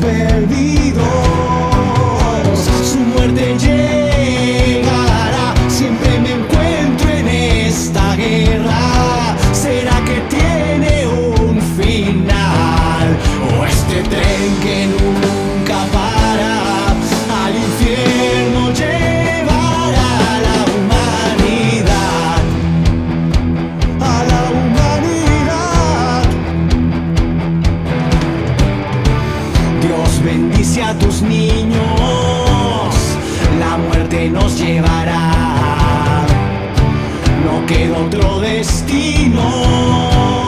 perdido. Bendice a tus niños, la muerte nos llevará, no queda otro destino.